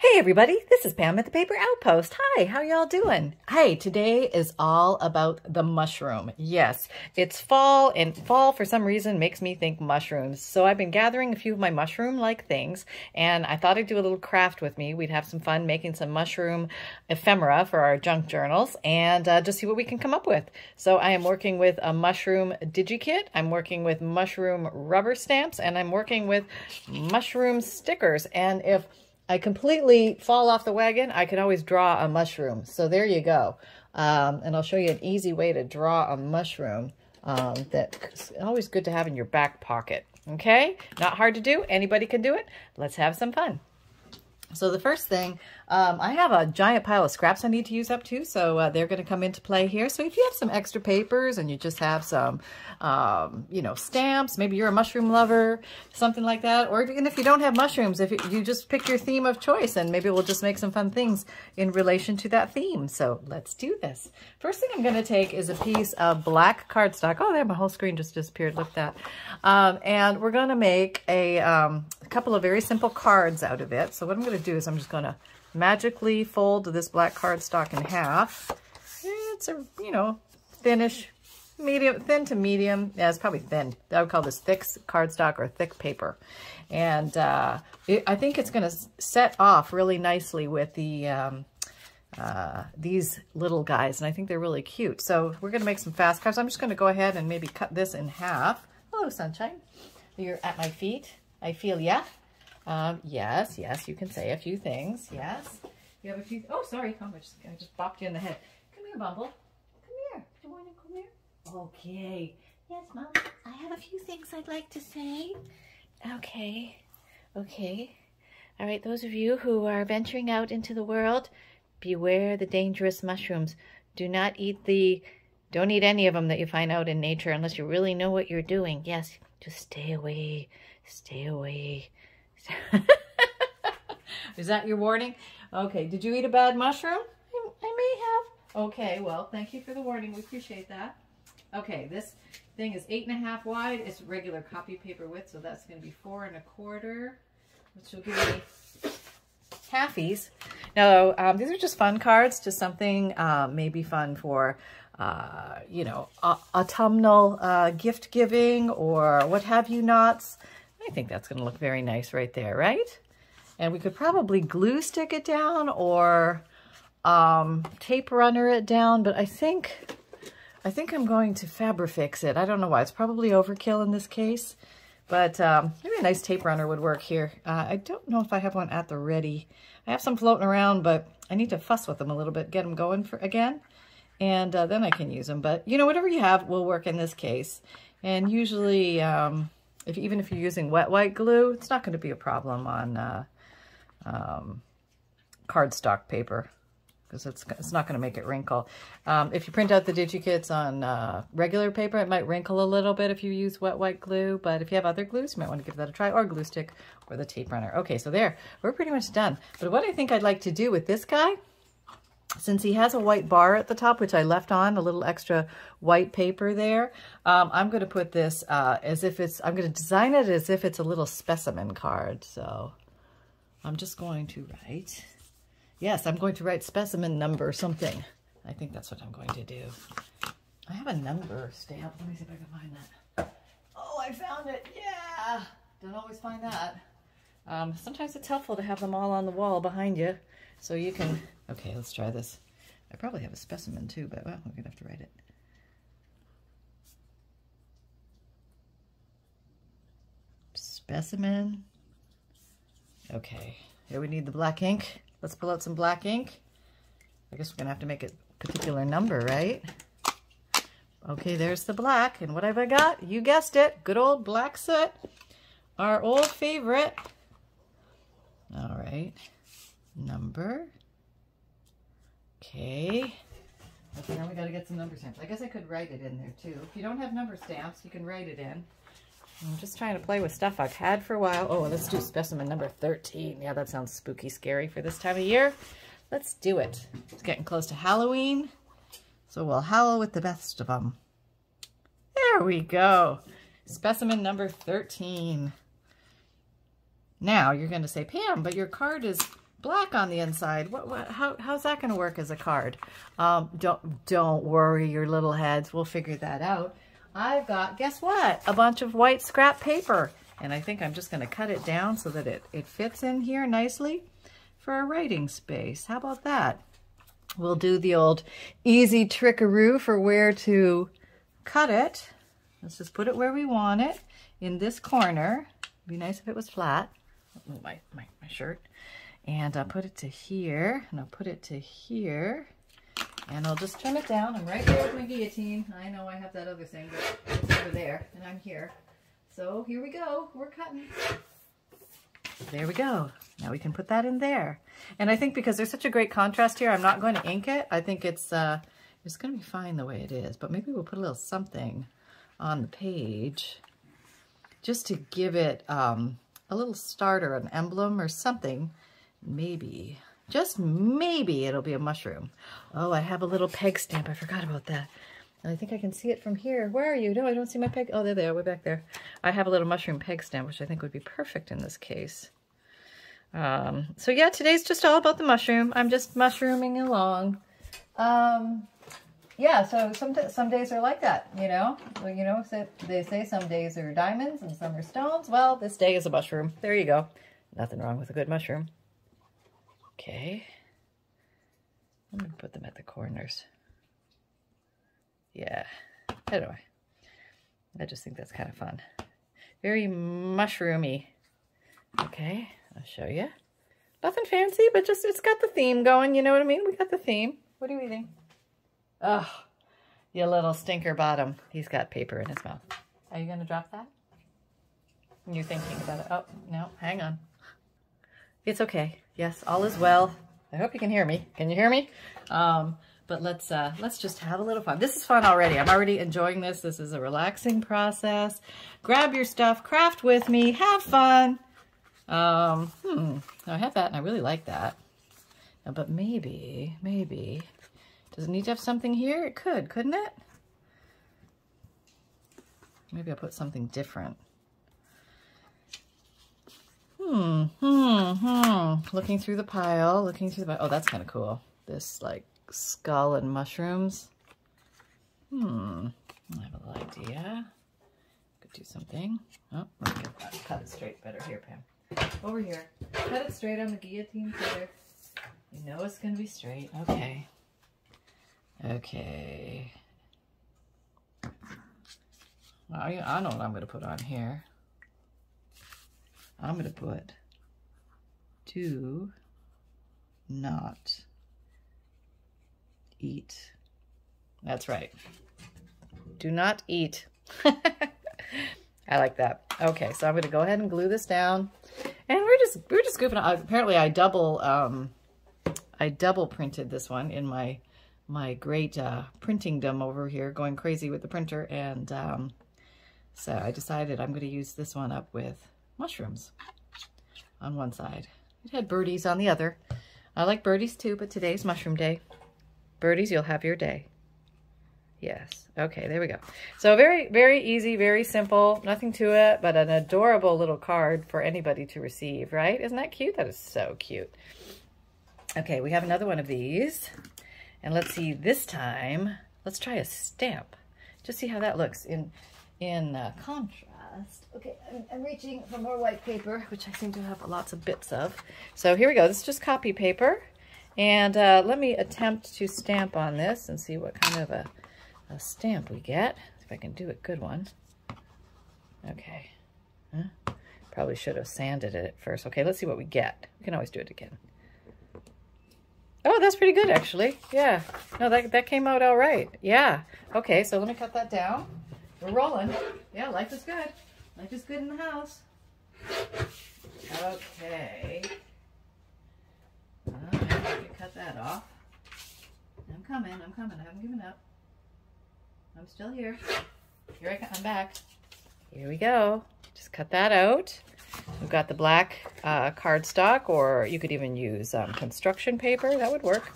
Hey everybody, this is Pam at the Paper Outpost. Hi, how y'all doing? Hey, today is all about the mushroom. Yes, it's fall and fall for some reason makes me think mushrooms. So I've been gathering a few of my mushroom-like things and I thought I'd do a little craft with me. We'd have some fun making some mushroom ephemera for our junk journals and uh, just see what we can come up with. So I am working with a mushroom digikit. I'm working with mushroom rubber stamps and I'm working with mushroom stickers. And if I completely fall off the wagon, I can always draw a mushroom. So there you go. Um, and I'll show you an easy way to draw a mushroom um, that's always good to have in your back pocket. Okay? Not hard to do. Anybody can do it. Let's have some fun. So the first thing, um, I have a giant pile of scraps I need to use up too, so uh, they're going to come into play here. So if you have some extra papers and you just have some, um, you know, stamps, maybe you're a mushroom lover, something like that, or even if you don't have mushrooms, if you just pick your theme of choice and maybe we'll just make some fun things in relation to that theme. So let's do this. First thing I'm going to take is a piece of black cardstock. Oh, there, my whole screen just disappeared. Look at that. Um, and we're going to make a, um, a couple of very simple cards out of it. So what I'm going to do is I'm just going to magically fold this black cardstock in half. It's a, you know, thinnish, medium, thin to medium. Yeah, it's probably thin. I would call this thick cardstock or thick paper. And uh, it, I think it's going to set off really nicely with the um, uh, these little guys. And I think they're really cute. So we're going to make some fast cards. I'm just going to go ahead and maybe cut this in half. Hello, sunshine. You're at my feet. I feel ya. Um, yes, yes, you can say a few things. Yes. You have a few, oh, sorry. come, I just, I just bopped you in the head. Come here, Bumble. Come here. Do you want to come here? Okay. Yes, Mom. I have a few things I'd like to say. Okay. Okay. All right, those of you who are venturing out into the world, beware the dangerous mushrooms. Do not eat the, don't eat any of them that you find out in nature unless you really know what you're doing. Yes, just stay away. Stay away. Is that your warning? Okay, did you eat a bad mushroom? I, I may have. Okay, well, thank you for the warning. We appreciate that. Okay, this thing is eight and a half wide. It's regular copy paper width, so that's going to be four and a quarter, which will give me halfies. Now, um, these are just fun cards, just something uh, maybe fun for, uh, you know, autumnal uh, gift giving or what have you nots. I think that's going to look very nice right there, right? And we could probably glue stick it down or um, tape runner it down, but I think I think I'm going to Fabrifix it. I don't know why. It's probably overkill in this case, but um, maybe a nice tape runner would work here. Uh, I don't know if I have one at the ready. I have some floating around, but I need to fuss with them a little bit, get them going for again, and uh, then I can use them. But, you know, whatever you have will work in this case. And usually... Um, if even if you're using wet white glue, it's not going to be a problem on uh, um, cardstock paper because it's, it's not going to make it wrinkle. Um, if you print out the DigiKits on uh, regular paper, it might wrinkle a little bit if you use wet white glue, but if you have other glues, you might want to give that a try, or glue stick, or the tape runner. Okay, so there, we're pretty much done. But what I think I'd like to do with this guy since he has a white bar at the top, which I left on, a little extra white paper there, um, I'm going to put this uh, as if it's, I'm going to design it as if it's a little specimen card. So I'm just going to write, yes, I'm going to write specimen number something. I think that's what I'm going to do. I have a number stamp. Let me see if I can find that. Oh, I found it. Yeah. Don't always find that. Um, sometimes it's helpful to have them all on the wall behind you so you can Okay, let's try this. I probably have a specimen too, but well, we're going to have to write it. Specimen. Okay, here we need the black ink. Let's pull out some black ink. I guess we're going to have to make a particular number, right? Okay, there's the black. And what have I got? You guessed it. Good old black soot. Our old favorite. All right. Number Okay. Okay, now we got to get some number stamps. I guess I could write it in there too. If you don't have number stamps, you can write it in. I'm just trying to play with stuff I've had for a while. Oh, let's do specimen number 13. Yeah, that sounds spooky scary for this time of year. Let's do it. It's getting close to Halloween, so we'll howl with the best of them. There we go. Specimen number 13. Now, you're going to say, Pam, but your card is black on the inside. What, what, how, how's that going to work as a card? Um, don't, don't worry your little heads. We'll figure that out. I've got, guess what? A bunch of white scrap paper. And I think I'm just going to cut it down so that it, it fits in here nicely for a writing space. How about that? We'll do the old easy trickaroo for where to cut it. Let's just put it where we want it in this corner. It'd be nice if it was flat. Move my, my, my shirt. And I'll put it to here, and I'll put it to here. And I'll just trim it down. I'm right there with my guillotine. I know I have that other thing, but it's over there, and I'm here. So here we go. We're cutting. There we go. Now we can put that in there. And I think because there's such a great contrast here, I'm not going to ink it. I think it's uh, it's going to be fine the way it is. But maybe we'll put a little something on the page just to give it um, a little starter, an emblem or something. Maybe, just maybe it'll be a mushroom. Oh, I have a little peg stamp. I forgot about that. And I think I can see it from here. Where are you? No, I don't see my peg. Oh, there they are, way back there. I have a little mushroom peg stamp, which I think would be perfect in this case. Um, so yeah, today's just all about the mushroom. I'm just mushrooming along. Um, yeah, so some some days are like that, you know. Well, you know, they say some days are diamonds and some are stones. Well, this day is a mushroom. There you go. Nothing wrong with a good mushroom. Okay. I'm going to put them at the corners. Yeah. Anyway, I just think that's kind of fun. Very mushroomy. Okay, I'll show you. Nothing fancy, but just it's got the theme going. You know what I mean? We got the theme. What are you eating? Oh, you little stinker bottom. He's got paper in his mouth. Are you going to drop that? You're thinking about it. Oh, no, hang on. It's okay. Yes, all is well. I hope you can hear me. Can you hear me? Um, but let's uh, let's just have a little fun. This is fun already. I'm already enjoying this. This is a relaxing process. Grab your stuff, craft with me, have fun. Um, hmm, I have that and I really like that. But maybe, maybe, does it need to have something here? It could, couldn't it? Maybe I'll put something different. Hmm, hmm, hmm. Looking through the pile, looking through the pile. Oh, that's kind of cool. This, like, skull and mushrooms. Hmm, I have a little idea. Could do something. Oh, cut it straight better here, Pam. Over here. Cut it straight on the guillotine cutter. You know it's going to be straight. Okay. Okay. Well, I know what I'm going to put on here. I'm going to put do not eat. That's right. Do not eat. I like that. Okay, so I'm going to go ahead and glue this down. And we're just we're just goofing. Apparently, I double um, I double printed this one in my my great uh, printing dumb over here, going crazy with the printer. And um, so I decided I'm going to use this one up with mushrooms on one side. It had birdies on the other. I like birdies too, but today's mushroom day. Birdies, you'll have your day. Yes. Okay, there we go. So very, very easy, very simple. Nothing to it, but an adorable little card for anybody to receive, right? Isn't that cute? That is so cute. Okay, we have another one of these. And let's see, this time, let's try a stamp. Just see how that looks in, in uh, Okay, I'm, I'm, reaching for more white paper, which I seem to have lots of bits of. So here we go. This is just copy paper. And uh, let me attempt to stamp on this and see what kind of a, a stamp we get. If I can do a good one. Okay. Huh? Probably should have sanded it first. Okay, let's see what we get. We can always do it again. Oh, that's pretty good, actually. Yeah. No, that, that came out all right. Yeah. Okay, so let me cut that down. We're rolling. Yeah, life is good. Life is good in the house. Okay. All right, cut that off. I'm coming. I'm coming. I haven't given up. I'm still here. Here I come. I'm back. Here we go. Just cut that out. We've got the black uh, cardstock, or you could even use um, construction paper. That would work.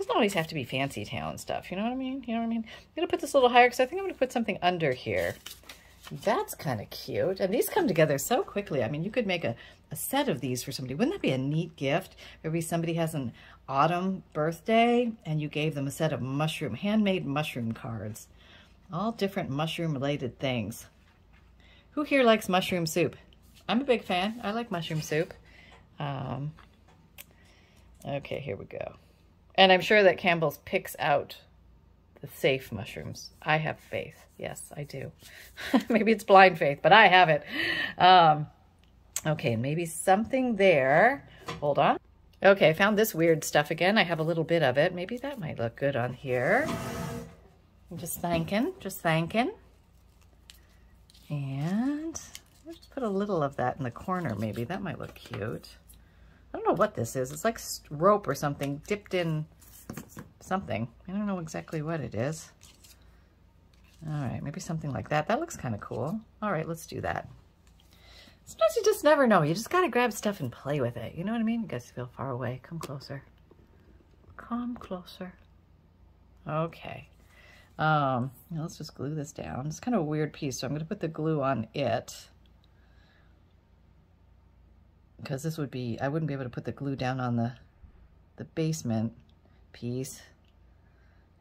Doesn't always have to be fancy town stuff. You know what I mean? You know what I mean? I'm going to put this a little higher because I think I'm going to put something under here. That's kind of cute. And these come together so quickly. I mean, you could make a, a set of these for somebody. Wouldn't that be a neat gift? Maybe somebody has an autumn birthday and you gave them a set of mushroom, handmade mushroom cards. All different mushroom related things. Who here likes mushroom soup? I'm a big fan. I like mushroom soup. Um, okay, here we go. And I'm sure that Campbell's picks out the safe mushrooms. I have faith. Yes, I do. maybe it's blind faith, but I have it. Um, okay, maybe something there. Hold on. Okay, I found this weird stuff again. I have a little bit of it. Maybe that might look good on here. I'm just thanking, just thanking. And I'll just put a little of that in the corner maybe. That might look cute. I don't know what this is. It's like rope or something dipped in something. I don't know exactly what it is. All right, maybe something like that. That looks kind of cool. All right, let's do that. Sometimes you just never know. You just got to grab stuff and play with it. You know what I mean? You guys feel far away. Come closer. Come closer. Okay. Um, let's just glue this down. It's kind of a weird piece, so I'm going to put the glue on it. Because this would be, I wouldn't be able to put the glue down on the, the basement piece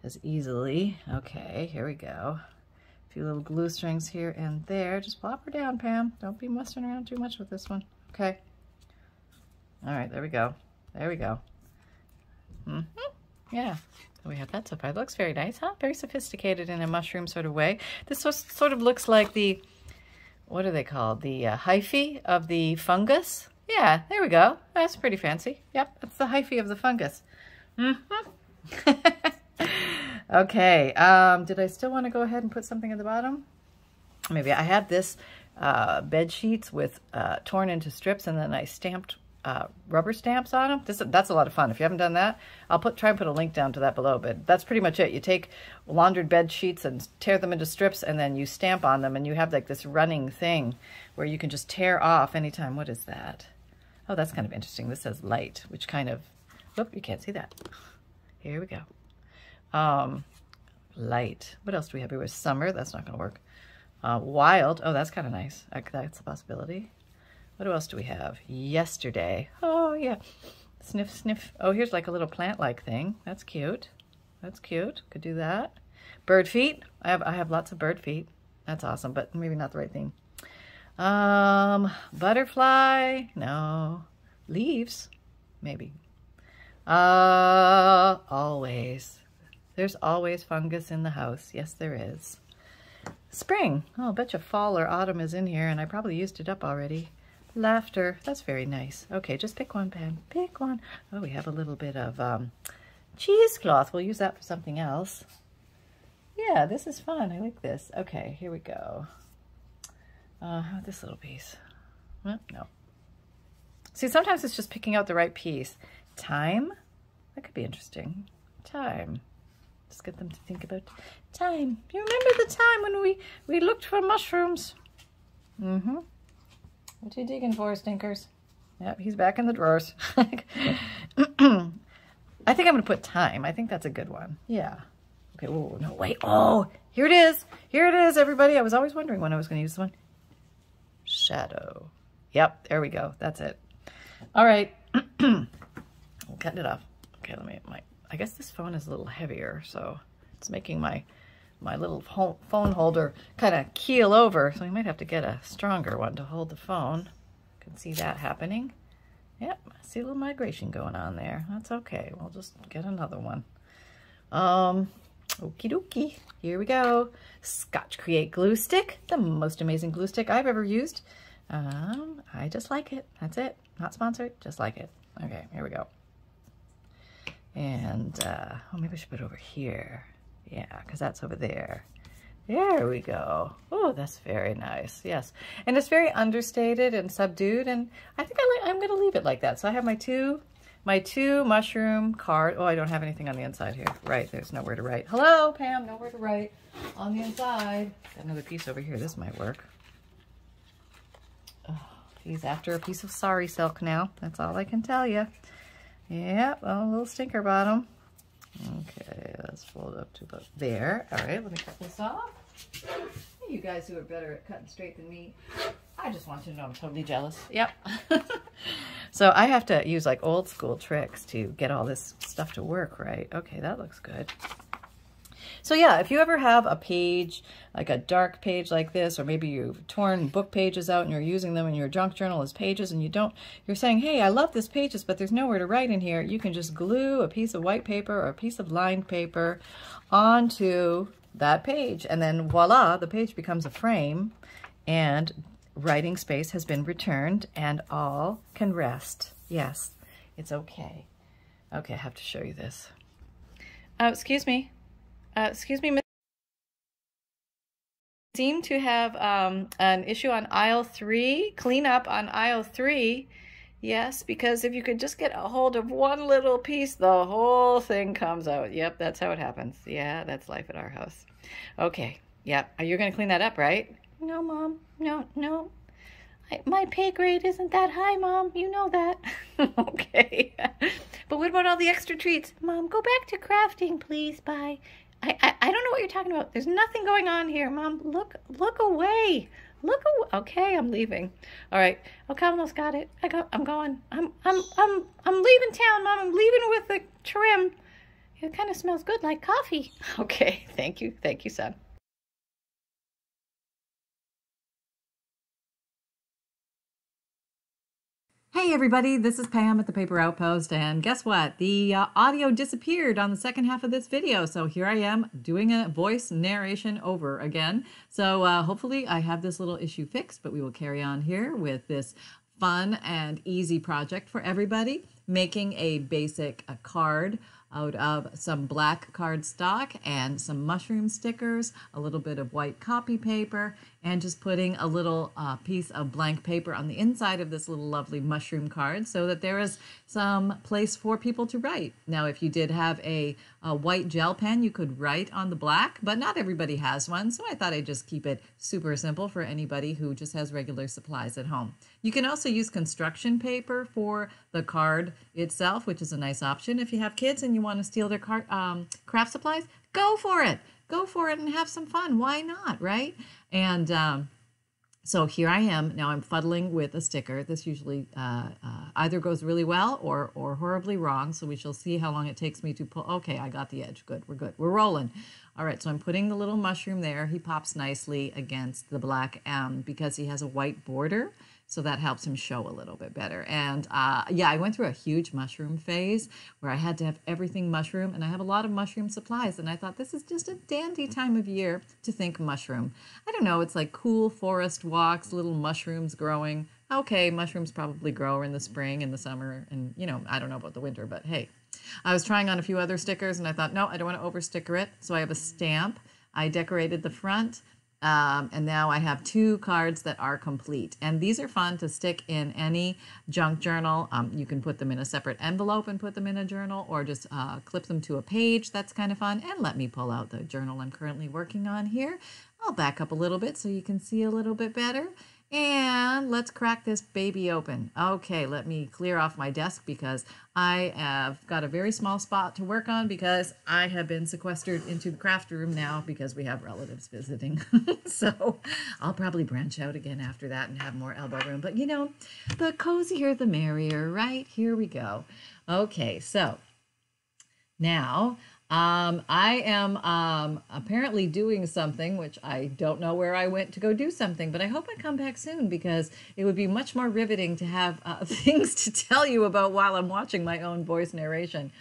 as easily. Okay, here we go A few little glue strings here and there. Just plop her down, Pam. Don't be messing around too much with this one. Okay. All right, there we go. There we go. Mm -hmm. Yeah, we have that so far. It looks very nice, huh? Very sophisticated in a mushroom sort of way. This sort of looks like the, what are they called? The uh, hyphae of the fungus. Yeah, there we go. That's pretty fancy. Yep, that's the hyphae of the fungus. Mm -hmm. Okay, um, did I still want to go ahead and put something at the bottom? Maybe I had this uh, bed sheets with uh, torn into strips and then I stamped uh, rubber stamps on them. This, that's a lot of fun. If you haven't done that, I'll put try and put a link down to that below. But that's pretty much it. You take laundered bed sheets and tear them into strips and then you stamp on them and you have like this running thing where you can just tear off anytime. What is that? Oh, that's kind of interesting. This says light, which kind of, whoop, you can't see that. Here we go. Um, light. What else do we have here? Summer. That's not going to work. Uh, wild. Oh, that's kind of nice. That's a possibility. What else do we have? Yesterday. Oh, yeah. Sniff, sniff. Oh, here's like a little plant-like thing. That's cute. That's cute. Could do that. Bird feet. I have I have lots of bird feet. That's awesome, but maybe not the right thing. Um, butterfly. No. Leaves. Maybe. Uh, always. There's always fungus in the house. Yes, there is. Spring. Oh, I bet you fall or autumn is in here, and I probably used it up already. Laughter. That's very nice. Okay, just pick one, Pam. Pick one. Oh, we have a little bit of um, cheesecloth. We'll use that for something else. Yeah, this is fun. I like this. Okay, here we go. Uh, this little piece? Well, no. See, sometimes it's just picking out the right piece. Time? That could be interesting. Time. Just get them to think about time. You remember the time when we, we looked for mushrooms? Mm-hmm. What are you digging for, stinkers? Yep, he's back in the drawers. I think I'm going to put time. I think that's a good one. Yeah. Okay, oh, no, wait. Oh, here it is. Here it is, everybody. I was always wondering when I was going to use this one. Shadow. Yep, there we go. That's it. All right. I'll cut it off. Okay, let me, my I guess this phone is a little heavier, so it's making my my little phone holder kind of keel over, so we might have to get a stronger one to hold the phone. You can see that happening. Yep, I see a little migration going on there. That's okay. We'll just get another one. Um, okie dokie. Here we go. Scotch Create Glue Stick, the most amazing glue stick I've ever used. Um, I just like it. That's it. Not sponsored, just like it. Okay, here we go. And, uh, oh, maybe I should put it over here. Yeah, because that's over there. There we go. Oh, that's very nice. Yes. And it's very understated and subdued. And I think I like, I'm going to leave it like that. So I have my two, my two mushroom card. Oh, I don't have anything on the inside here. Right. There's nowhere to write. Hello, Pam. Nowhere to write on the inside. Got another piece over here. This might work. Oh, he's after a piece of sari silk now. That's all I can tell you. Yep, a little stinker bottom. Okay, let's fold up to about there. All right, let me cut this off. you guys who are better at cutting straight than me. I just want you to know I'm totally jealous. Yep. so I have to use like old school tricks to get all this stuff to work right. Okay, that looks good. So yeah, if you ever have a page, like a dark page like this, or maybe you've torn book pages out and you're using them in your junk journal as pages and you don't, you're saying, hey, I love this pages, but there's nowhere to write in here. You can just glue a piece of white paper or a piece of lined paper onto that page. And then voila, the page becomes a frame and writing space has been returned and all can rest. Yes, it's okay. Okay, I have to show you this. Oh, excuse me. Uh, excuse me, Miss. Seem to have um, an issue on aisle three, clean up on aisle three. Yes, because if you could just get a hold of one little piece, the whole thing comes out. Yep, that's how it happens. Yeah, that's life at our house. Okay, yep. Are You're going to clean that up, right? No, Mom. No, no. I, my pay grade isn't that high, Mom. You know that. okay. but what about all the extra treats? Mom, go back to crafting, please. Bye. I, I, I don't know what you're talking about. There's nothing going on here, Mom. Look look away. Look away. Okay, I'm leaving. All right. Okay, I almost got it. I got. I'm going. I'm I'm I'm I'm leaving town, Mom. I'm leaving with the trim. It kind of smells good, like coffee. Okay. Thank you. Thank you, son. Hey everybody, this is Pam at the Paper Outpost, and guess what? The uh, audio disappeared on the second half of this video, so here I am doing a voice narration over again. So uh, hopefully I have this little issue fixed, but we will carry on here with this fun and easy project for everybody, making a basic a card out of some black cardstock and some mushroom stickers, a little bit of white copy paper, and just putting a little uh, piece of blank paper on the inside of this little lovely mushroom card so that there is some place for people to write. Now, if you did have a, a white gel pen, you could write on the black, but not everybody has one, so I thought I'd just keep it super simple for anybody who just has regular supplies at home. You can also use construction paper for the card itself, which is a nice option. If you have kids and you want to steal their car, um, craft supplies, go for it go for it and have some fun. Why not, right? And um, so here I am. Now I'm fuddling with a sticker. This usually uh, uh, either goes really well or, or horribly wrong. So we shall see how long it takes me to pull. Okay, I got the edge. Good, we're good. We're rolling. All right, so I'm putting the little mushroom there. He pops nicely against the black M because he has a white border. So that helps him show a little bit better. And uh, yeah, I went through a huge mushroom phase where I had to have everything mushroom, and I have a lot of mushroom supplies. And I thought this is just a dandy time of year to think mushroom. I don't know, it's like cool forest walks, little mushrooms growing. Okay, mushrooms probably grow in the spring and the summer, and you know, I don't know about the winter, but hey. I was trying on a few other stickers and I thought, no, I don't want to over sticker it. So I have a stamp. I decorated the front um, and now I have two cards that are complete. And these are fun to stick in any junk journal. Um, you can put them in a separate envelope and put them in a journal or just uh, clip them to a page. That's kind of fun. And let me pull out the journal I'm currently working on here. I'll back up a little bit so you can see a little bit better. And let's crack this baby open. Okay, let me clear off my desk because I have got a very small spot to work on because I have been sequestered into the craft room now because we have relatives visiting. so I'll probably branch out again after that and have more elbow room. But you know, the cozier the merrier, right? Here we go. Okay, so now um, I am um, apparently doing something, which I don't know where I went to go do something, but I hope I come back soon because it would be much more riveting to have uh, things to tell you about while I'm watching my own voice narration.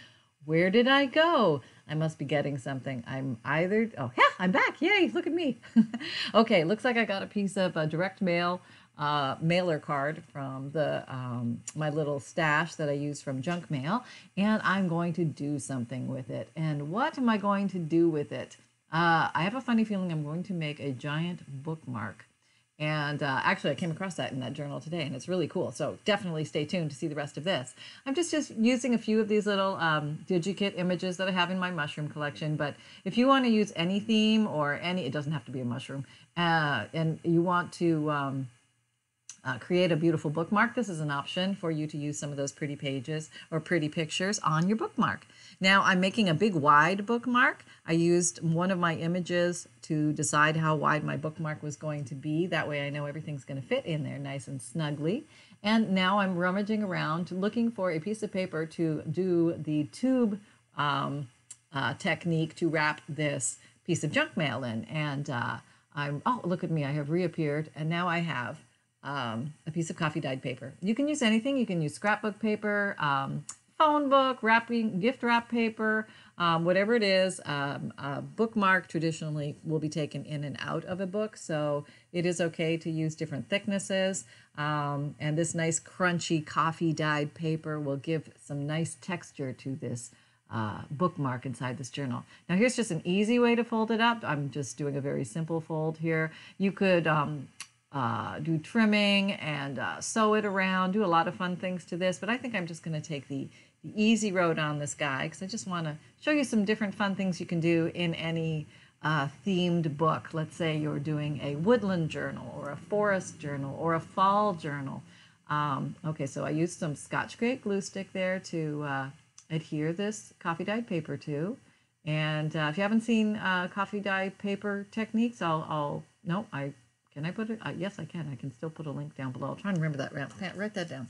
Where did I go? I must be getting something. I'm either, oh, yeah, I'm back. Yay, look at me. okay, looks like I got a piece of uh, direct mail uh, mailer card from the um, my little stash that I use from junk mail, and I'm going to do something with it. And what am I going to do with it? Uh, I have a funny feeling I'm going to make a giant bookmark. And uh, actually, I came across that in that journal today, and it's really cool. So definitely stay tuned to see the rest of this. I'm just just using a few of these little um, DigiKit images that I have in my mushroom collection. But if you want to use any theme or any, it doesn't have to be a mushroom, uh, and you want to um, uh, create a beautiful bookmark, this is an option for you to use some of those pretty pages or pretty pictures on your bookmark. Now I'm making a big wide bookmark. I used one of my images to decide how wide my bookmark was going to be. That way I know everything's going to fit in there nice and snugly. And now I'm rummaging around looking for a piece of paper to do the tube um, uh, technique to wrap this piece of junk mail in. And uh, I'm, oh, look at me, I have reappeared. And now I have um, a piece of coffee dyed paper. You can use anything. You can use scrapbook paper, um, phone book, wrapping, gift wrap paper, um, whatever it is. Um, a bookmark traditionally will be taken in and out of a book, so it is okay to use different thicknesses. Um, and this nice crunchy coffee dyed paper will give some nice texture to this uh, bookmark inside this journal. Now here's just an easy way to fold it up. I'm just doing a very simple fold here. You could um, uh, do trimming and uh, sew it around, do a lot of fun things to this, but I think I'm just going to take the, the easy road on this guy because I just want to show you some different fun things you can do in any uh, themed book. Let's say you're doing a woodland journal or a forest journal or a fall journal. Um, okay, so I used some Scotch-Brite glue stick there to uh, adhere this coffee dyed paper to. And uh, if you haven't seen uh, coffee dye paper techniques, I'll, I'll no, I can I put it? Uh, yes, I can. I can still put a link down below. I'll try and remember that. Pat, write that down.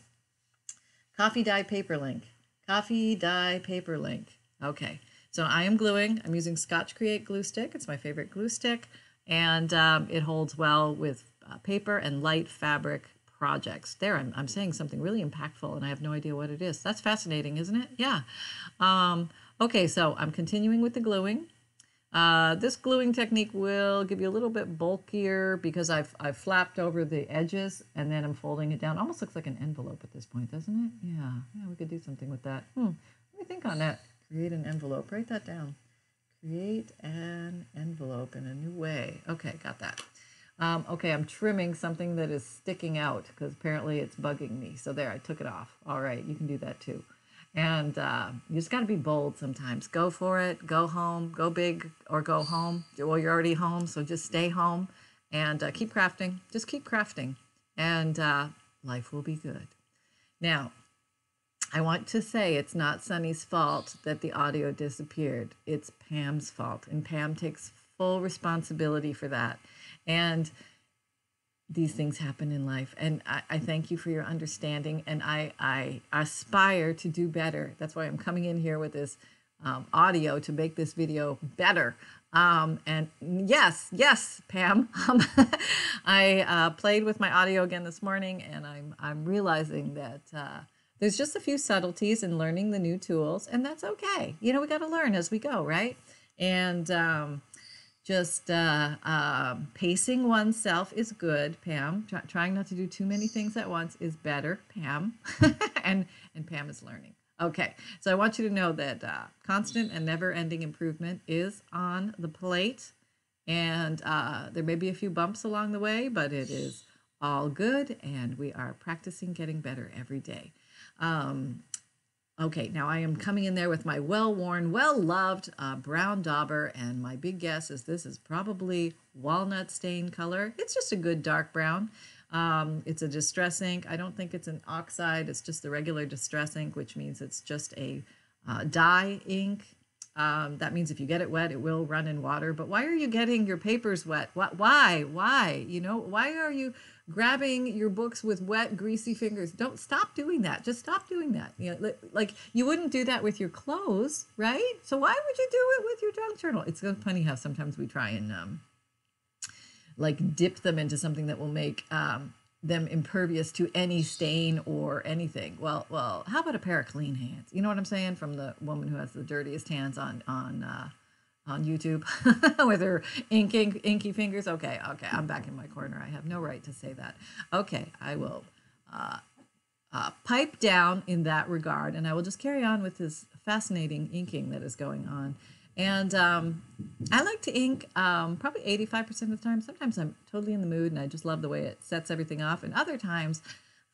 Coffee dye paper link. Coffee dye paper link. Okay. So I am gluing. I'm using Scotch Create glue stick. It's my favorite glue stick. And um, it holds well with uh, paper and light fabric projects. There, I'm, I'm saying something really impactful and I have no idea what it is. That's fascinating, isn't it? Yeah. Um, okay, so I'm continuing with the gluing. Uh, this gluing technique will give you a little bit bulkier because I've, I've flapped over the edges and then I'm folding it down. Almost looks like an envelope at this point, doesn't it? Yeah, yeah, we could do something with that. Hmm. Let me think on that. Create an envelope. Write that down. Create an envelope in a new way. Okay, got that. Um, okay, I'm trimming something that is sticking out because apparently it's bugging me. So there, I took it off. All right, you can do that too. And uh, you just got to be bold sometimes. Go for it. Go home. Go big or go home. Well, you're already home, so just stay home and uh, keep crafting. Just keep crafting, and uh, life will be good. Now, I want to say it's not Sunny's fault that the audio disappeared. It's Pam's fault, and Pam takes full responsibility for that. And these things happen in life. And I, I, thank you for your understanding. And I, I aspire to do better. That's why I'm coming in here with this um, audio to make this video better. Um, and yes, yes, Pam, um, I uh, played with my audio again this morning, and I'm I'm realizing that uh, there's just a few subtleties in learning the new tools, and that's okay. You know, we got to learn as we go, right? And um, just uh, uh, pacing oneself is good, Pam. Try, trying not to do too many things at once is better, Pam. and and Pam is learning. Okay, so I want you to know that uh, constant and never-ending improvement is on the plate, and uh, there may be a few bumps along the way, but it is all good, and we are practicing getting better every day. Um, Okay, now I am coming in there with my well-worn, well-loved uh, brown dauber, and my big guess is this is probably walnut stain color. It's just a good dark brown. Um, it's a distress ink. I don't think it's an oxide. It's just the regular distress ink, which means it's just a uh, dye ink. Um, that means if you get it wet, it will run in water. But why are you getting your papers wet? Why? Why? You know, why are you grabbing your books with wet, greasy fingers. Don't stop doing that. Just stop doing that. You know, like you wouldn't do that with your clothes, right? So why would you do it with your junk journal? It's funny how sometimes we try and um, like dip them into something that will make um, them impervious to any stain or anything. Well, well, how about a pair of clean hands? You know what I'm saying? From the woman who has the dirtiest hands on on uh, on YouTube with her inking, inky fingers. Okay, okay, I'm back in my corner. I have no right to say that. Okay, I will uh, uh, pipe down in that regard, and I will just carry on with this fascinating inking that is going on. And um, I like to ink um, probably 85% of the time. Sometimes I'm totally in the mood and I just love the way it sets everything off. And other times,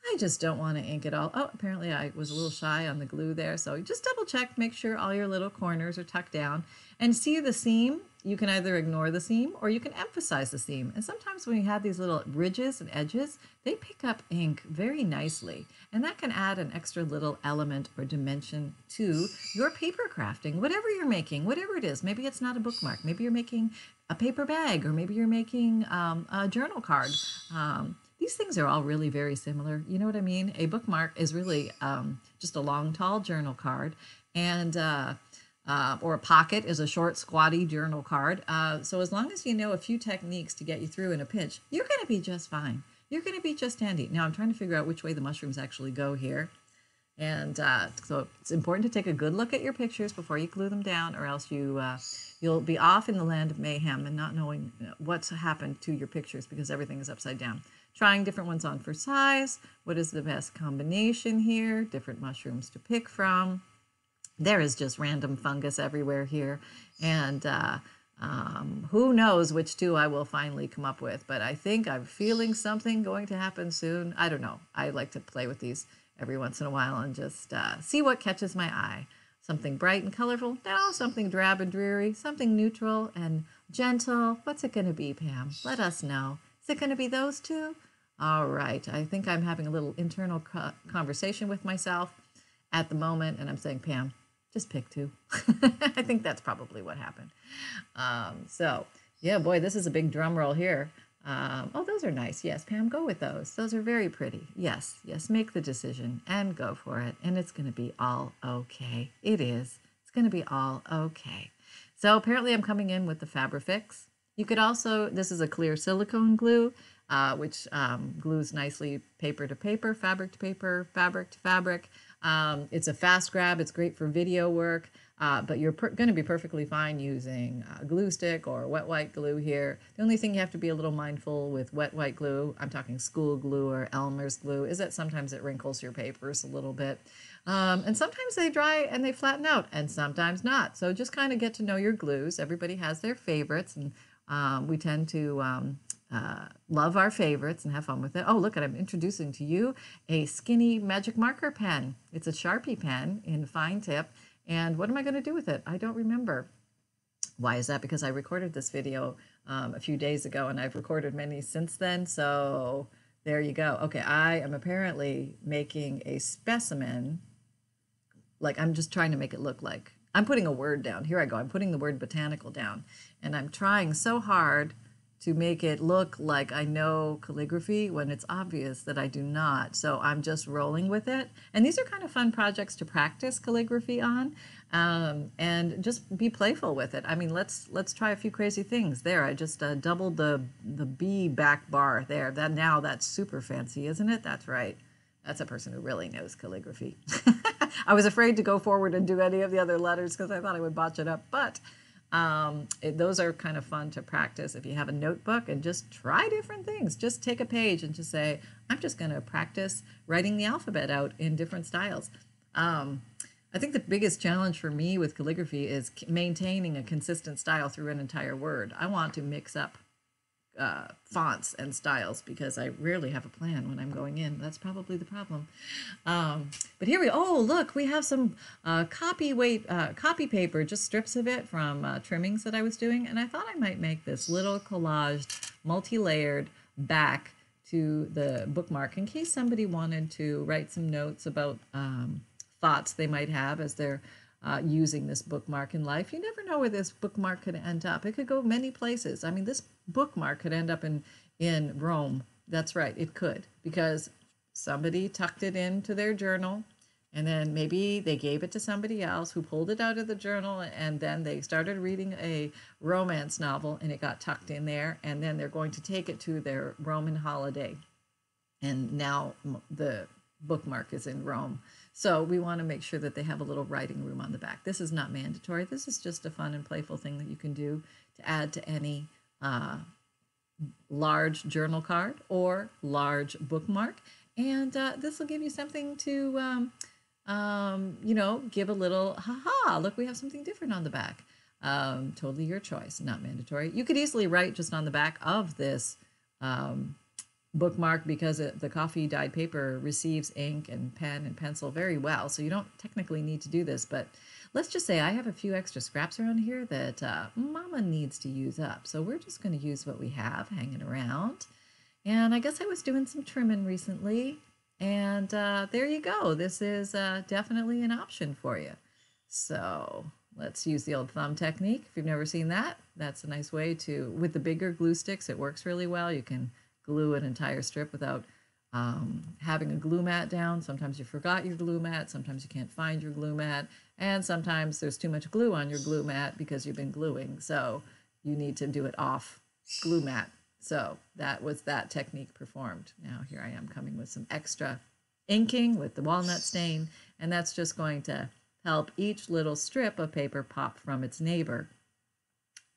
I just don't want to ink it all. Oh, apparently I was a little shy on the glue there. So just double check, make sure all your little corners are tucked down. And see the seam, you can either ignore the seam or you can emphasize the seam. And sometimes when you have these little ridges and edges, they pick up ink very nicely. And that can add an extra little element or dimension to your paper crafting, whatever you're making, whatever it is. Maybe it's not a bookmark. Maybe you're making a paper bag or maybe you're making um, a journal card. Um, these things are all really very similar. You know what I mean? A bookmark is really um, just a long, tall journal card, and uh, uh, or a pocket is a short, squatty journal card. Uh, so as long as you know a few techniques to get you through in a pinch, you're going to be just fine. You're going to be just handy. Now I'm trying to figure out which way the mushrooms actually go here. And uh, so it's important to take a good look at your pictures before you glue them down, or else you uh, you'll be off in the land of mayhem and not knowing what's happened to your pictures because everything is upside down trying different ones on for size. What is the best combination here? Different mushrooms to pick from. There is just random fungus everywhere here. And uh, um, who knows which two I will finally come up with. But I think I'm feeling something going to happen soon. I don't know. I like to play with these every once in a while and just uh, see what catches my eye. Something bright and colorful? No, something drab and dreary. Something neutral and gentle. What's it going to be, Pam? Let us know. Is it going to be those two? All right. I think I'm having a little internal co- conversation with myself at the moment, and I'm saying, Pam, just pick two. I think that's probably what happened. Um, so, yeah, boy, this is a big drum roll here. Um, oh, those are nice. Yes, Pam, go with those. Those are very pretty. Yes, yes, make the decision and go for it. And it's going to be all okay. It is. It's going to be all okay. So apparently I'm coming in with the Fabrifix. You could also, this is a clear silicone glue uh, which um, glues nicely paper to paper, fabric to paper, fabric to fabric. Um, it's a fast grab. It's great for video work, uh, but you're going to be perfectly fine using a glue stick or wet white glue here. The only thing you have to be a little mindful with wet white glue, I'm talking school glue or Elmer's glue, is that sometimes it wrinkles your papers a little bit. Um, and sometimes they dry and they flatten out, and sometimes not. So just kind of get to know your glues. Everybody has their favorites, and um, we tend to um, uh, love our favorites and have fun with it. Oh, look, at I'm introducing to you a skinny magic marker pen. It's a Sharpie pen in fine tip. And what am I going to do with it? I don't remember. Why is that? Because I recorded this video um, a few days ago and I've recorded many since then. So there you go. Okay, I am apparently making a specimen. Like I'm just trying to make it look like I'm putting a word down. Here I go. I'm putting the word botanical down. And I'm trying so hard to make it look like I know calligraphy when it's obvious that I do not. So I'm just rolling with it. And these are kind of fun projects to practice calligraphy on um, and just be playful with it. I mean, let's let's try a few crazy things. There, I just uh, doubled the the B back bar there. That now that's super fancy, isn't it? That's right. That's a person who really knows calligraphy. I was afraid to go forward and do any of the other letters because I thought I would botch it up, but um, it, those are kind of fun to practice if you have a notebook and just try different things. Just take a page and just say, I'm just going to practice writing the alphabet out in different styles. Um, I think the biggest challenge for me with calligraphy is maintaining a consistent style through an entire word. I want to mix up uh, fonts and styles because I rarely have a plan when I'm going in. That's probably the problem. Um, but here we oh look we have some uh, copy weight uh, copy paper just strips of it from uh, trimmings that I was doing and I thought I might make this little collaged multi-layered back to the bookmark in case somebody wanted to write some notes about um, thoughts they might have as they're uh, using this bookmark in life. You never know where this bookmark could end up. It could go many places. I mean, this bookmark could end up in in Rome. That's right, it could because somebody tucked it into their journal and then maybe they gave it to somebody else who pulled it out of the journal and then they started reading a romance novel and it got tucked in there and then they're going to take it to their Roman holiday. And now the bookmark is in Rome. So we want to make sure that they have a little writing room on the back. This is not mandatory. This is just a fun and playful thing that you can do to add to any uh, large journal card or large bookmark. And uh, this will give you something to, um, um, you know, give a little, haha, look, we have something different on the back. Um, totally your choice, not mandatory. You could easily write just on the back of this um, bookmark because it, the coffee dyed paper receives ink and pen and pencil very well. So you don't technically need to do this, but let's just say I have a few extra scraps around here that uh, mama needs to use up. So we're just going to use what we have hanging around. And I guess I was doing some trimming recently. And uh, there you go. This is uh, definitely an option for you. So let's use the old thumb technique. If you've never seen that, that's a nice way to, with the bigger glue sticks, it works really well. You can glue an entire strip without um, having a glue mat down. Sometimes you forgot your glue mat. Sometimes you can't find your glue mat. And sometimes there's too much glue on your glue mat because you've been gluing. So you need to do it off glue mat. So that was that technique performed. Now here I am coming with some extra inking with the walnut stain. And that's just going to help each little strip of paper pop from its neighbor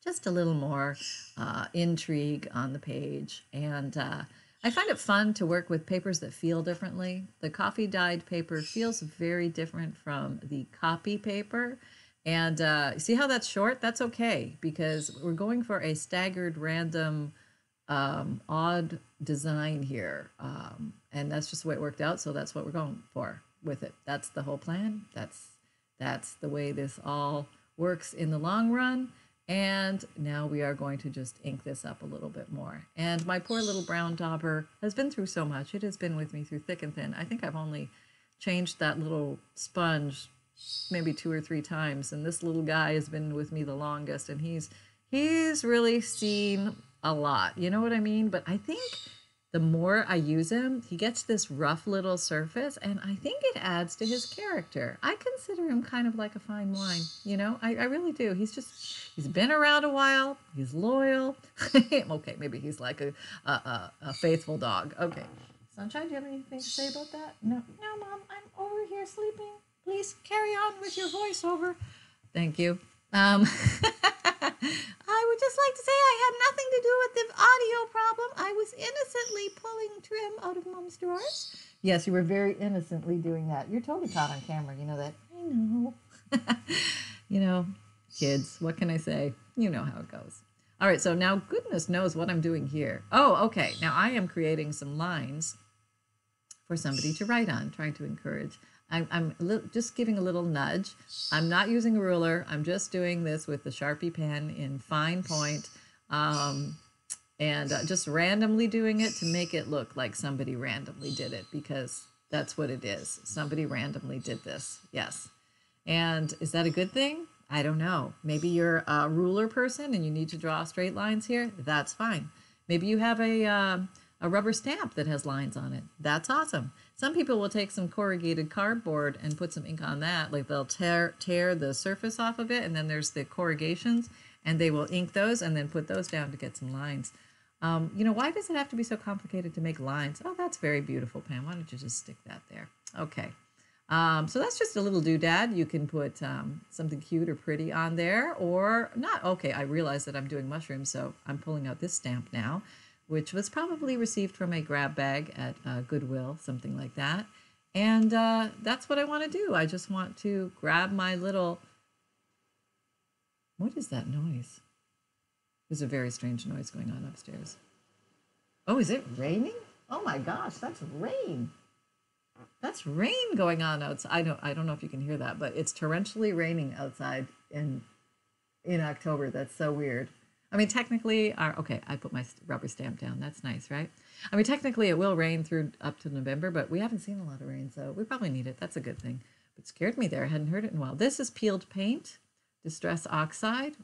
just a little more uh, intrigue on the page. And uh, I find it fun to work with papers that feel differently. The coffee dyed paper feels very different from the copy paper. And uh, see how that's short? That's okay because we're going for a staggered random um, odd design here. Um, and that's just the way it worked out. So that's what we're going for with it. That's the whole plan. That's that's the way this all works in the long run. And now we are going to just ink this up a little bit more. And my poor little brown dauber has been through so much. It has been with me through thick and thin. I think I've only changed that little sponge maybe two or three times. And this little guy has been with me the longest. And he's he's really seen a lot. You know what I mean? But I think the more I use him, he gets this rough little surface, and I think it adds to his character. I consider him kind of like a fine wine, you know? I, I really do. He's just, he's been around a while, he's loyal. okay, maybe he's like a, a, a, a, faithful dog. Okay. Sunshine, do you have anything to say about that? No. No, Mom, I'm over here sleeping. Please carry on with your voiceover. Thank you. Um, I would just like to say I had nothing to do with the audio problem. I was innocently pulling trim out of mom's drawers. Yes, you were very innocently doing that. You're totally caught on camera. You know that? I know. you know, kids, what can I say? You know how it goes. All right, so now goodness knows what I'm doing here. Oh, okay. Now I am creating some lines for somebody to write on, trying to encourage. I'm, I'm just giving a little nudge. I'm not using a ruler. I'm just doing this with the Sharpie pen in fine point, um, and uh, just randomly doing it to make it look like somebody randomly did it because that's what it is. Somebody randomly did this. Yes. And is that a good thing? I don't know. Maybe you're a ruler person and you need to draw straight lines here. That's fine. Maybe you have a uh, a rubber stamp that has lines on it. That's awesome. Some people will take some corrugated cardboard and put some ink on that. Like they'll tear tear the surface off of it, and then there's the corrugations, and they will ink those and then put those down to get some lines. Um, you know, why does it have to be so complicated to make lines? Oh, that's very beautiful, Pam. Why don't you just stick that there? Okay. Um, so that's just a little doodad. You can put um, something cute or pretty on there or not. Okay, I realize that I'm doing mushrooms, so I'm pulling out this stamp now which was probably received from a grab bag at uh, Goodwill, something like that. And uh, that's what I want to do. I just want to grab my little. What is that noise? There's a very strange noise going on upstairs. Oh, is it raining? Oh my gosh, that's rain. That's rain going on outside. I don't I don't know if you can hear that, but it's torrentially raining outside in in October. That's so weird. I mean, technically, our, okay, I put my rubber stamp down. That's nice, right? I mean, technically, it will rain through up to November, but we haven't seen a lot of rain, so we probably need it. That's a good thing. But scared me there. I hadn't heard it in a while. This is peeled paint, Distress Oxide.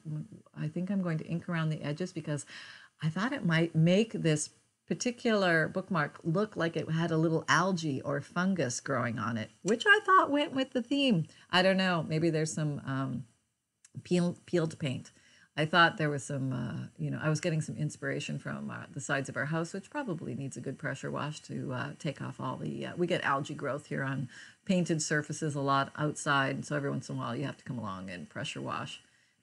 I think I'm going to ink around the edges because I thought it might make this particular bookmark look like it had a little algae or fungus growing on it, which I thought went with the theme. I don't know. Maybe there's some um, peel, peeled paint. I thought there was some, uh, you know, I was getting some inspiration from uh, the sides of our house, which probably needs a good pressure wash to uh, take off all the. Uh, we get algae growth here on painted surfaces a lot outside, and so every once in a while you have to come along and pressure wash.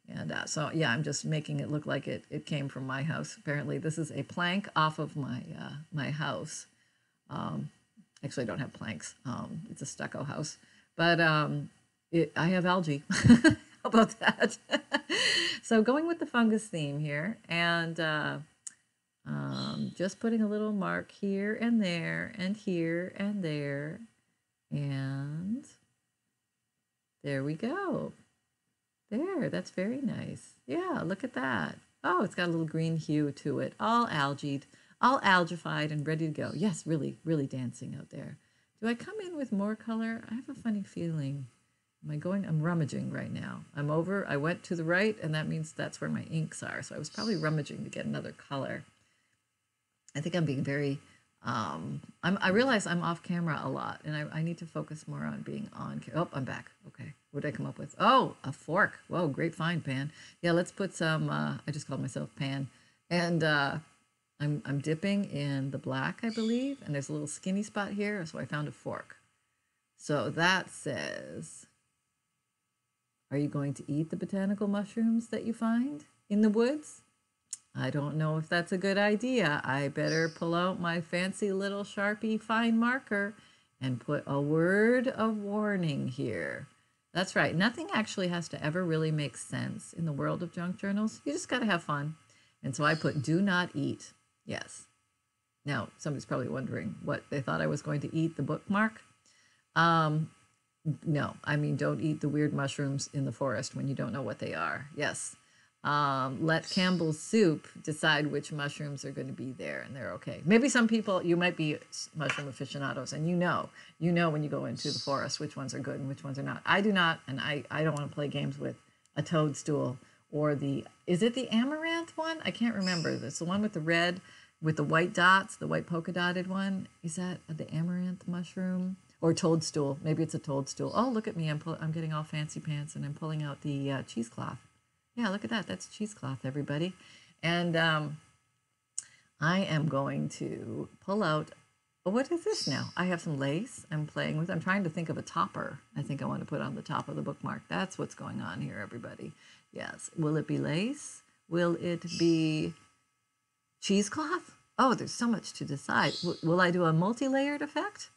And uh, so, yeah, I'm just making it look like it, it came from my house. Apparently, this is a plank off of my uh, my house. Um, actually, I don't have planks. Um, it's a stucco house, but um, it, I have algae. How about that? so going with the fungus theme here, and uh, Um, just putting a little mark here and there and here and there. And there we go. There, that's very nice. Yeah, look at that. Oh, it's got a little green hue to it. All algaed, all algified and ready to go. Yes, really, really dancing out there. Do I come in with more color? I have a funny feeling. Am I going? I'm rummaging right now. I'm over. I went to the right, and that means that's where my inks are. So I was probably rummaging to get another color. I think I'm being very. Um, I'm, I realize I'm off camera a lot, and I, I need to focus more on being on. Oh, I'm back. Okay, what did I come up with? Oh, a fork. Whoa, great find, Pan. Yeah, let's put some. Uh, I just called myself Pan, and uh, I'm I'm dipping in the black, I believe, and there's a little skinny spot here, so I found a fork. So that says are you going to eat the botanical mushrooms that you find in the woods? I don't know if that's a good idea. I better pull out my fancy little Sharpie fine marker and put a word of warning here. That's right. Nothing actually has to ever really make sense in the world of junk journals. You just got to have fun. And so I put do not eat. Yes. Now, somebody's probably wondering what they thought I was going to eat the bookmark. Um, no, I mean, don't eat the weird mushrooms in the forest when you don't know what they are. Yes. Um, let Campbell's soup decide which mushrooms are going to be there and they're okay. Maybe some people, you might be mushroom aficionados and you know, you know when you go into the forest which ones are good and which ones are not. I do not, and I, I don't want to play games with a toadstool or the, is it the amaranth one? I can't remember. It's the one with the red, with the white dots, the white polka dotted one. Is that the amaranth mushroom? Or toadstool. Maybe it's a toadstool. Oh, look at me. I'm, pull- I'm getting all fancy pants and I'm pulling out the uh, cheesecloth. Yeah, look at that. That's cheesecloth, everybody. And um, I am going to pull out. What is this now? I have some lace I'm playing with. I'm trying to think of a topper. I think I want to put on the top of the bookmark. That's what's going on here, everybody. Yes. Will it be lace? Will it be cheesecloth? Oh, there's so much to decide. Will I do a multi layered effect?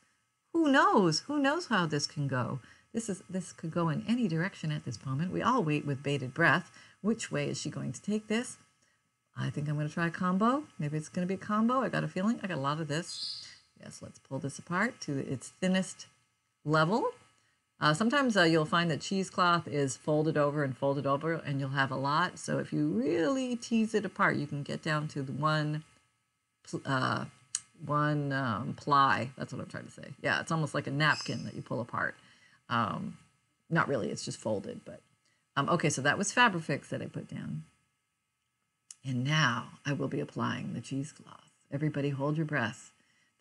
Who knows? Who knows how this can go? This is this could go in any direction at this moment. We all wait with bated breath. Which way is she going to take this? I think I'm going to try a combo. Maybe it's going to be a combo. I got a feeling. I got a lot of this. Yes, let's pull this apart to its thinnest level. Uh, sometimes uh, you'll find that cheesecloth is folded over and folded over, and you'll have a lot. So if you really tease it apart, you can get down to the one uh, one um, ply. That's what I'm trying to say. Yeah, it's almost like a napkin that you pull apart. Um, not really, it's just folded. But um, okay, so that was Fabrifix that I put down. And now I will be applying the cheesecloth. Everybody hold your breath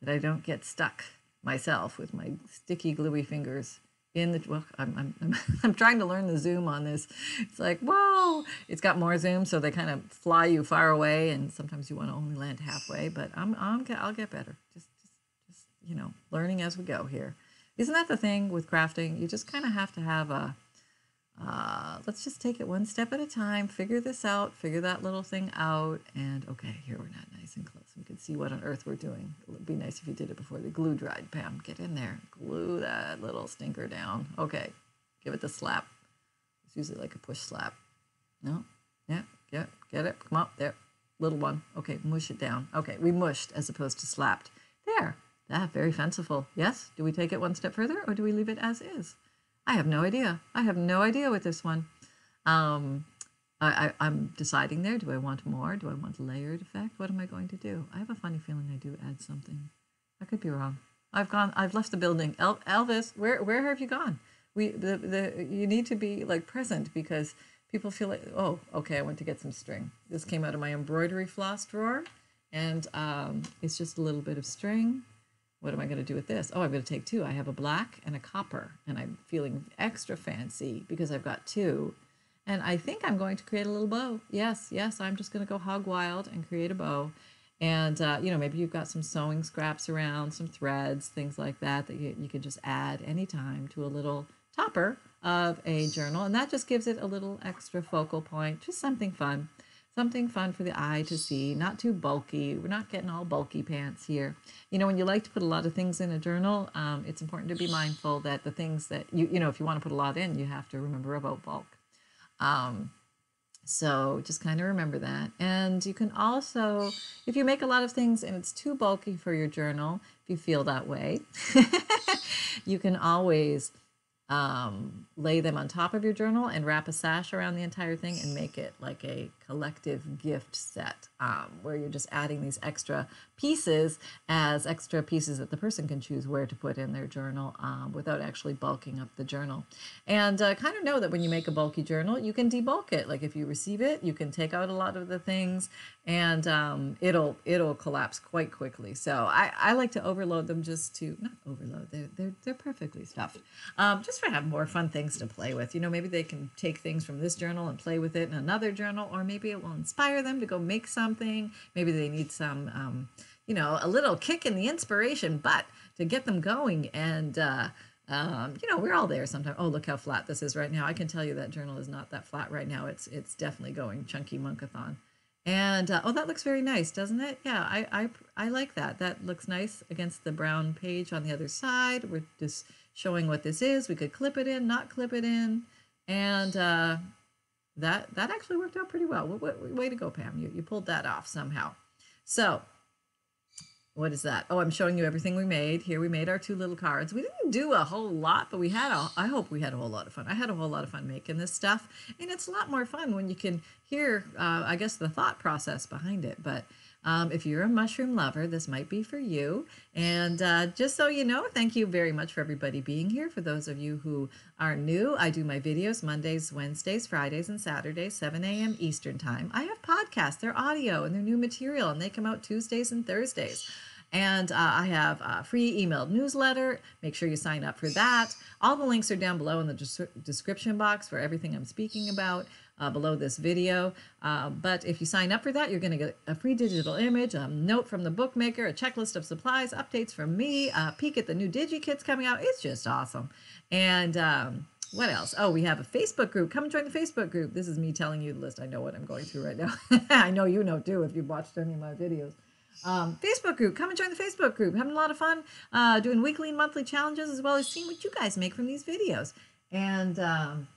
that I don't get stuck myself with my sticky, gluey fingers in the well, I'm, I'm, I'm, trying to learn the zoom on this. It's like whoa it's got more zoom so they kind of fly you far away and sometimes you want to only land halfway but i'm, I'm i'll get better. Just, just just you know learning as we go here. Isn't that the thing with crafting? You just kind of have to have a uh, let's just take it one step at a time, figure this out, figure that little thing out, and okay, here we're not nice and close. We can see what on earth we're doing. It would be nice if you did it before the glue dried, Pam. Get in there, glue that little stinker down. Okay, give it the slap. It's usually like a push slap. No, yeah, get, get it. Come up there, little one. Okay, mush it down. Okay, we mushed as opposed to slapped. There, that very fanciful. Yes. Do we take it one step further, or do we leave it as is? I have no idea. I have no idea with this one. Um, I, I, am deciding there. Do I want more? Do I want layered effect? What am I going to do? I have a funny feeling I do add something. I could be wrong. I've gone. I've left the building. El, Elvis, where where have you gone? We the the you need to be like present because people feel like oh okay I went to get some string. This came out of my embroidery floss drawer, and um, it's just a little bit of string what am I going to do with this? Oh, I'm going to take two. I have a black and a copper, and I'm feeling extra fancy because I've got two. And I think I'm going to create a little bow. Yes, yes, I'm just going to go hog wild and create a bow. And, uh, you know, maybe you've got some sewing scraps around, some threads, things like that, that you, you can just add anytime to a little topper of a journal. And that just gives it a little extra focal point, just something fun something fun for the eye to see, not too bulky. We're not getting all bulky pants here. You know, when you like to put a lot of things in a journal, um, it's important to be mindful that the things that you, you know, if you want to put a lot in, you have to remember about bulk. Um, So just kind of remember that. And you can also, if you make a lot of things and it's too bulky for your journal, if you feel that way, you can always um, lay them on top of your journal and wrap a sash around the entire thing and make it like a collective gift set um, where you're just adding these extra pieces as extra pieces that the person can choose where to put in their journal um, without actually bulking up the journal. And uh, kind of know that when you make a bulky journal, you can debulk it. Like if you receive it, you can take out a lot of the things and um, it'll it'll collapse quite quickly. So I, I like to overload them just to not overload. They're they're, they're perfectly stuffed. Um, just for have more fun things to play with. You know, maybe they can take things from this journal and play with it in another journal, or maybe it will inspire them to go make something. Maybe they need some, um, you know, a little kick in the inspiration, but to get them going. And, uh, um, you know, we're all there sometimes. Oh, look how flat this is right now. I can tell you that journal is not that flat right now. It's it's definitely going chunky monkathon. And uh, oh, that looks very nice, doesn't it? Yeah, I, I I like that. That looks nice against the brown page on the other side. We're just showing what this is. We could clip it in, not clip it in, and uh, that that actually worked out pretty well. Way to go, Pam! You you pulled that off somehow. So what is that? Oh, I'm showing you everything we made. Here we made our two little cards. We didn't do a whole lot, but we had a, I hope we had a whole lot of fun. I had a whole lot of fun making this stuff. And it's a lot more fun when you can hear, uh, I guess, the thought process behind it. But um, if you're a mushroom lover, this might be for you. And uh, just so you know, thank you very much for everybody being here. For those of you who are new, I do my videos Mondays, Wednesdays, Fridays, and Saturdays, 7 a.m. Eastern Time. I have podcasts, they're audio and they're new material, and they come out Tuesdays and Thursdays. And uh, I have a free emailed newsletter. Make sure you sign up for that. All the links are down below in the des- description box for everything I'm speaking about uh, below this video. Uh, but if you sign up for that, you're going to get a free digital image, a note from the bookmaker, a checklist of supplies, updates from me, a peek at the new DigiKits coming out. It's just awesome. And um, what else? Oh, we have a Facebook group. Come join the Facebook group. This is me telling you the list. I know what I'm going through right now. I know you know too if you've watched any of my videos. Um, Facebook group. Come and join the Facebook group. Having a lot of fun uh, doing weekly and monthly challenges as well as seeing what you guys make from these videos. And um,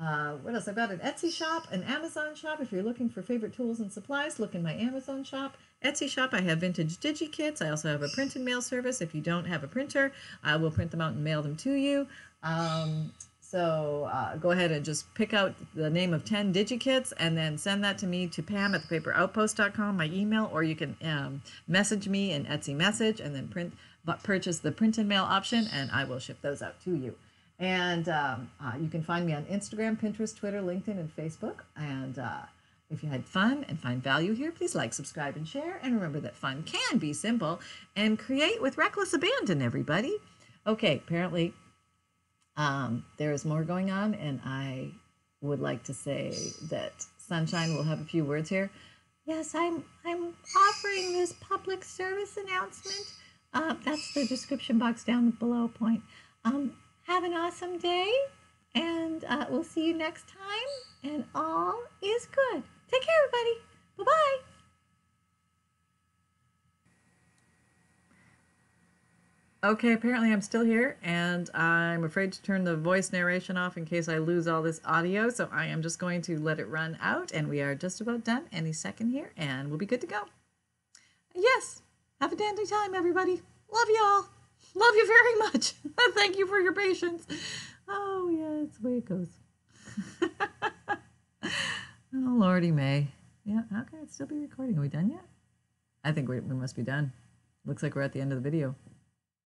uh, what else? I've got an Etsy shop, an Amazon shop. If you're looking for favorite tools and supplies, look in my Amazon shop. Etsy shop, I have vintage digi kits. I also have a print and mail service. If you don't have a printer, I will print them out and mail them to you. Um, so uh, go ahead and just pick out the name of 10 DigiKits and then send that to me to Pam at thepaperoutpost.com, my email, or you can um, message me in Etsy message and then print, but purchase the print and mail option and I will ship those out to you. And um, uh, you can find me on Instagram, Pinterest, Twitter, LinkedIn, and Facebook. And uh, if you had fun and find value here, please like, subscribe, and share. And remember that fun can be simple and create with reckless abandon, everybody. Okay, apparently um, there is more going on, and I would like to say that Sunshine will have a few words here. Yes, I'm I'm offering this public service announcement. Uh, that's the description box down below. Point. Um, have an awesome day, and uh, we'll see you next time. And all is good. Take care, everybody. Bye bye. Okay, apparently I'm still here, and I'm afraid to turn the voice narration off in case I lose all this audio, so I am just going to let it run out, and we are just about done any second here, and we'll be good to go. Yes, have a dandy time, everybody. Love y'all. Love you very much. Thank you for your patience. Oh, yeah, it's the way it goes. oh, Lordy May. Yeah, can it still be recording? Are we done yet? I think we, we must be done. Looks like we're at the end of the video.